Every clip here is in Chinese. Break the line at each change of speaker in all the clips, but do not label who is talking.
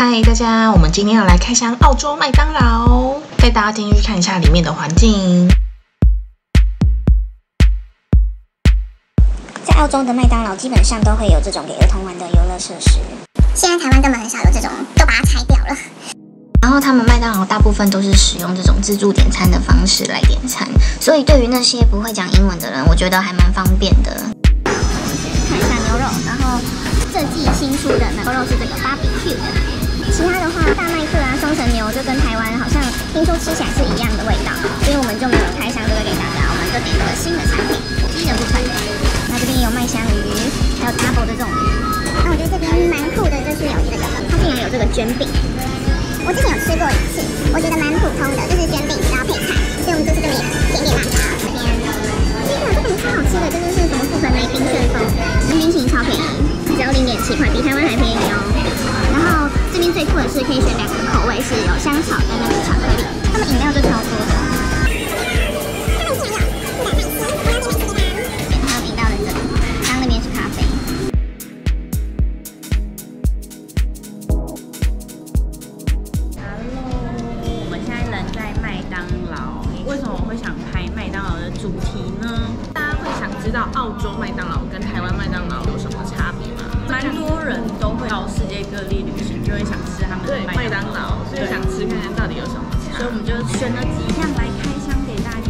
嗨，大家，我们今天要来开箱澳洲麦当劳，带大家进去看一下里面的环境。
在澳洲的麦当劳基本上都会有这种给儿童玩的游乐设施，现在台湾根本很少有这种，都把它拆掉了。然后他们麦当劳大部分都是使用这种自助点餐的方式来点餐，所以对于那些不会讲英文的人，我觉得还蛮方便的。看一下牛肉，然后这季新出的牛肉是这个 barbecue 的。其他的话，大麦克啊、双层牛就跟台湾好像听说吃起来是一样的味道，所以我们就没有开箱这个给大家，我们就点了新的产品，鸡的部分。那这边有麦香鱼，还有 double 的这种鱼。那我觉得这边蛮酷的，就是有这个，它竟然有这个卷饼。我之前有吃过一次，我觉得蛮普通的，就是卷饼然后配菜，所以我们就是这么点点辣椒这边。天哪，这个超好吃的，真的是什么不可能冰旋风，冰淇淋超便宜，只要零点七块，比台湾还便宜哦。然后这边最酷的是可以选两个口味，是有香草跟那个巧克力。他们饮料就超多的。还有饮料在这里，刚刚那边是咖啡。
Hello，我们现在人在麦当劳。为什么我会想拍麦当劳的主题呢？大家会想知道澳洲麦当劳跟台湾麦当劳有什么差别吗？蛮多人都会到世界各地旅行。就会想吃他们的麦当劳，就想吃看看到底有什么，所以我们就选了几样来开箱给大家。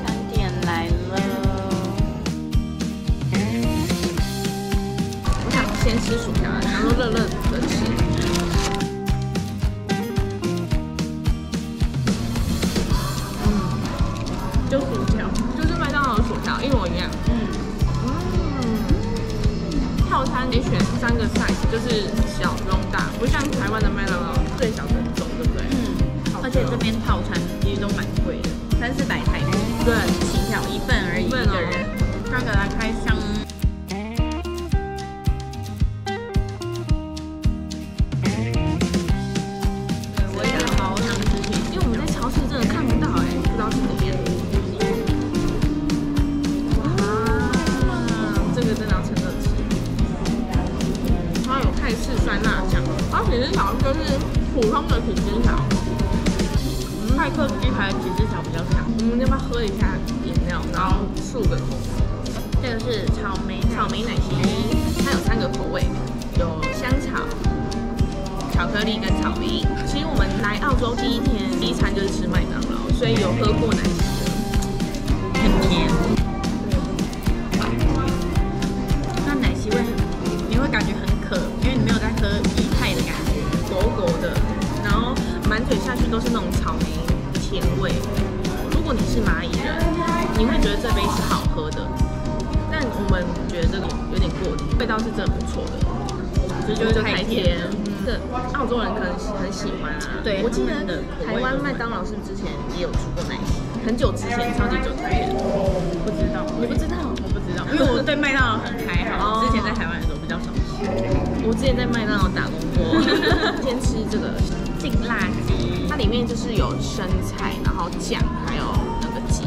餐点来了，我想先吃薯条，然后热热的吃。餐你选三个 size，就是小、中、大，不像台湾的麦当劳最小的中，对不对？嗯。而且这边套餐其实都蛮贵的，三四百台币，对，起跳一份而已一个人。三个来开箱。我也好想吃甜，因为我们在超市真的看不到哎，不知道是。哇，这个真的起司条就是普通的起司条，派克鸡排品质条比较强。我们要不要喝一下饮料，然后漱个口？这个是草莓草莓奶昔，它有三个口味，有香草、巧克力跟草莓。其实我们来澳洲第一天第一餐就是吃麦当劳，所以有喝过奶昔的，很甜。去都是那种草莓甜味。如果你是蚂蚁人，你会觉得这杯是好喝的，但我们觉得这个有点过甜，味道是真的不错的，就是太甜。这澳洲人可能很喜欢啊。对，我记得台湾麦当劳是之前也有出过奶昔，很久之前，超级久之前。不知道，你不知道？我不知道，因为我对麦当劳很还好，之前在台湾的时候比较少吃。我之前在麦当劳打工过，先吃这个 劲辣鸡，它里面就是有生菜，然后酱，还有那个鸡。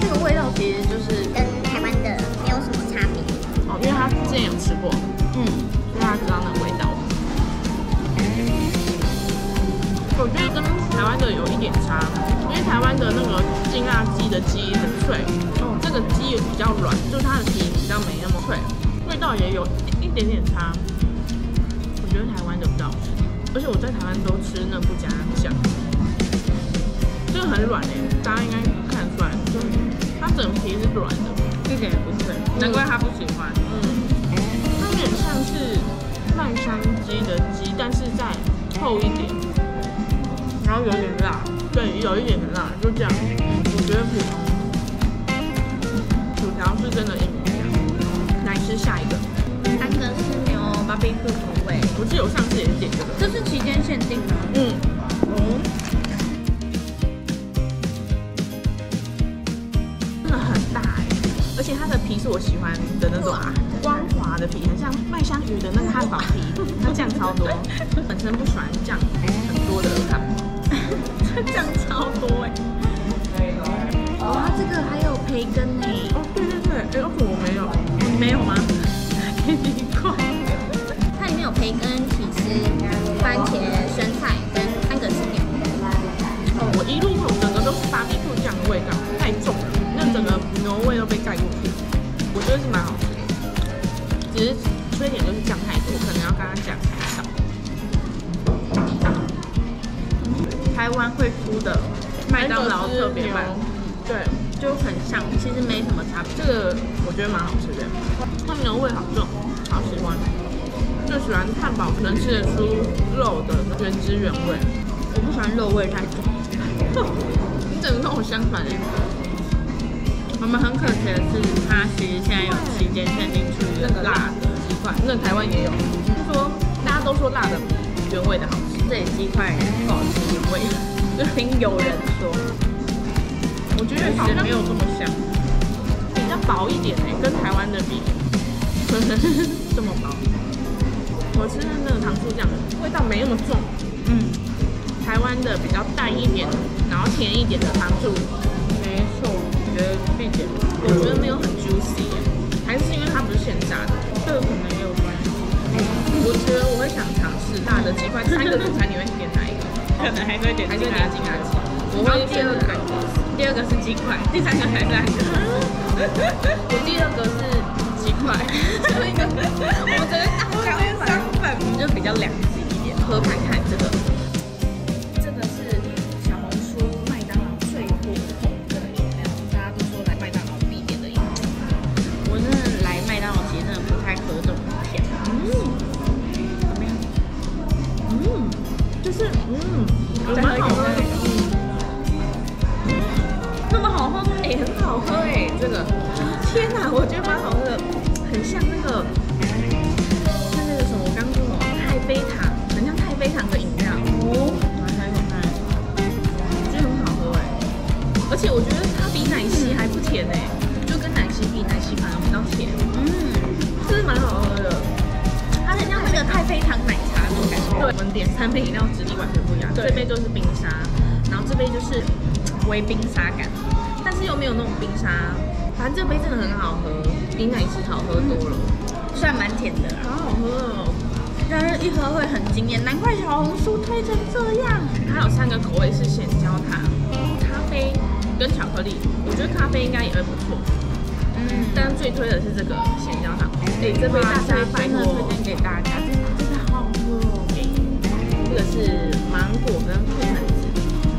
这个味道其实就是
跟台湾的没有什么差别
哦，因为他之前有吃过，嗯，所以他知道那个味道。我觉得跟台湾的有一点差，因为台湾的那个劲辣鸡的鸡很脆，哦，这个鸡也比较软，就是它的皮比较没那么脆，味道也有。一点点差，我觉得台湾的比较好吃，而且我在台湾都吃那不加酱，这个很软诶，大家应该看得出来，就它整皮是软的，一点也不脆，难怪他不喜欢。嗯，它有点像是麦香鸡的鸡，但是再厚一点，然后有点辣，对，有一点点辣，就这样。嗯，我觉得普通薯条是真的，一模一样。来吃下一个。三个是牛芭比 Q 口味，我记得我上次也是点这个，这是期间限定吗？嗯，哦，真的很大哎，而且它的皮是我喜欢的那种光滑的皮，很像麦香鱼的那个汉堡皮，它酱超多，本身不喜欢酱很多的汉堡，酱超多哎，哇，这个还有培根呢，哦对对对，哎，我没有，你没有吗？麦当劳特别版，对，就很像，其实没什么差别。这个我觉得蛮好吃的，它牛味好重，好喜欢。就喜欢汉堡能吃得出肉的原汁原味，我不喜欢肉味太重。你怎么跟我相反哎？我们很可惜的是，它其实现在有期间限定出那个辣的鸡块，那台湾也有。就说大家都说辣的原味的好吃，这里鸡块不好吃原味，就听有人说。我觉得好像没有这么香，比较薄一点哎，跟台湾的比，这么薄。我吃的那个糖醋酱味道没那么重，嗯，台湾的比较淡一点，然后甜一点的糖醋，没错，我觉得并且我觉得没有很 juicy，还是因为它不是现炸的，这个可能也有关系。我觉得我会想尝试辣的鸡块，三个主餐你会点哪一个？可能还是会点金牙鸡。我会第二个，第二个是鸡块，第三个还是哪个？我第二个是鸡块，我觉得大概。就比较两极一点，喝看看这个。这个是小红书麦当劳最火红的饮料，大家都说来麦当劳必点的饮料。我真的来麦当劳其实真的不太喝这种甜。嗯，怎么样？嗯，就是嗯，蛮好喝。那么好喝吗？哎，很好喝哎，这个。天哪，我觉得蛮好喝的，很像那个。那那个什么，我刚说什么太妃糖，很像太妃糖的饮料哦，来开口看，我觉得很好喝哎，而且我觉得它比奶昔还不甜哎，就跟奶昔比，奶昔反而比较甜，嗯，真是蛮好喝的，它很像那个太妃糖奶茶那种感觉。对，我们点三杯饮料质地完全这杯就是冰沙，然后这杯就是微冰沙感，但是又没有那种冰沙，反正这杯真的很好喝，比奶昔好喝多了，算蛮甜的，好好喝哦。让人一喝会很惊艳，难怪小红书推成这样。它有三个口味是咸焦糖、咖啡跟巧克力，我觉得咖啡应该也会不错。嗯，但最推的是这个咸焦糖。哎，这杯大家拜托推荐给大家，个是芒果跟覆盆子，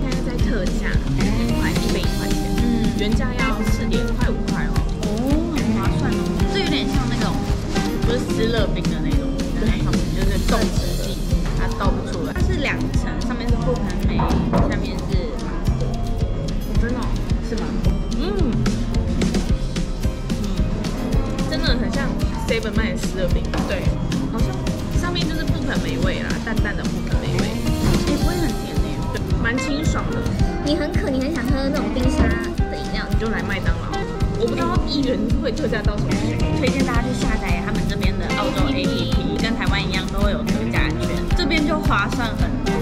现在在特价，一块一杯一块钱。嗯，原价要四点快五块哦。哦，很划算哦。这有点像那种，不是湿乐冰的那种。对，就是冻质地，它倒不出来。它是两层，上面是覆盆梅，下面是芒果。真的？是吗？嗯，嗯，真的很像 Seven 卖的湿乐饼。对，好像上面就是覆盆梅味啦，淡淡的覆盆爽的。
你很渴，你很想喝那种冰沙的饮料，
你就来麦当劳。我不知道一元会特价到什么时候，推荐大家去下载他们这边的澳洲 APP。跟台湾一样，都会有特价券，这边就划算很多。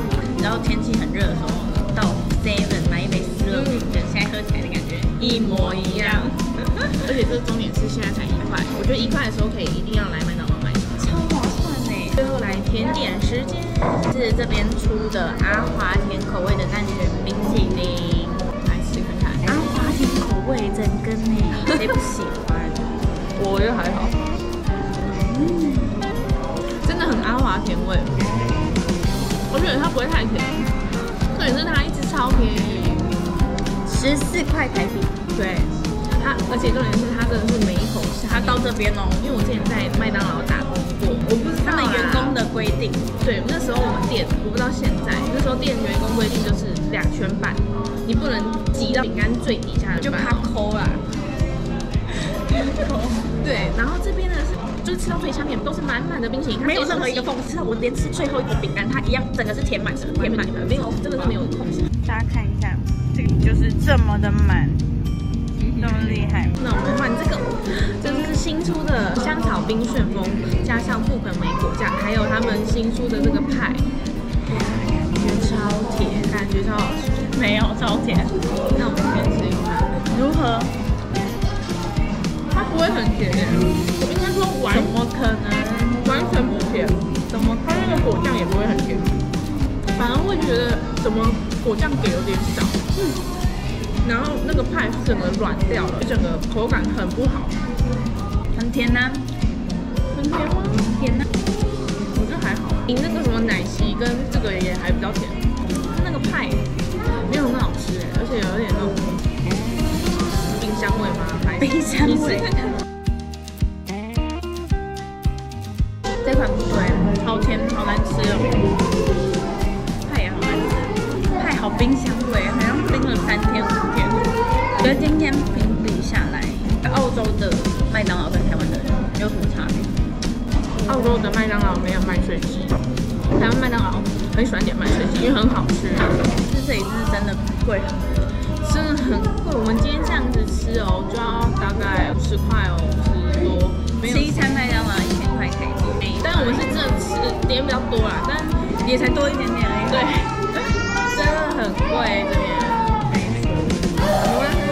然后天气很热的时候，到 Seven 买一杯湿乐冰，跟现在喝起来的感觉一模一样。而且这重点是现在才一块，我觉得一块的时候可以一定要来甜点时间，是这边出的阿华田口味的蛋卷冰淇淋，来试看看。阿华田口味整根呢，谁不喜欢？我觉得还好。真的很阿华甜味，我觉得它不会太甜，重点是它一直超便宜，十四块台币。对，它而且重点是它真的是每一口，它到这边哦，因为我之前在麦当劳打我不知道他们员工的规定。对，那时候我们店，我不知道现在，那时候店员工规定就是两圈半，你不能挤到饼干最底下的，就怕抠啦。对，然后这边呢是。就是吃到最下面都是满满的冰淇淋，没有任何一个缝隙。我连吃最后一个饼干，它一样整个是填满的，填满的，没有，真的是没有空隙。大家看一下，这个就是这么的满，那么厉害。那我们换这个，这是新出的香草冰旋风，加上覆盆莓果酱，还有他们新出的这个派，感觉超甜，感觉超好吃，没有超甜。那我们先吃一下，如何？它不会很甜耶。怎么可能完全不甜？怎么它那个果酱也不会很甜？反而会觉得怎么果酱给有点少。嗯，然后那个派是整个软掉了，整个口感很不好，
很甜呐、
很甜吗？
甜呐、
我觉得还好，你那个什么奶昔跟这个也还比较甜，它那个派没有很好吃哎，而且有点那种冰箱味吗？还
冰箱味 这款不对，
好甜，好难吃哦。
冰箱味，好像冰了三天五天。觉得今天评比下来，澳洲的麦当劳跟台湾的有什么差别？
澳洲的麦当劳没有麦脆鸡，台湾麦当劳很喜欢点麦脆鸡，因为很好吃，
是这里是真的贵很多。
真的很贵。我们今天这样子吃哦，就要大概五十块哦，五十多，没有
吃一餐麦当劳一千块可以做，
但我们是真的吃点比较多啦，但
也才多一点点而已。
对，很贵这边。你们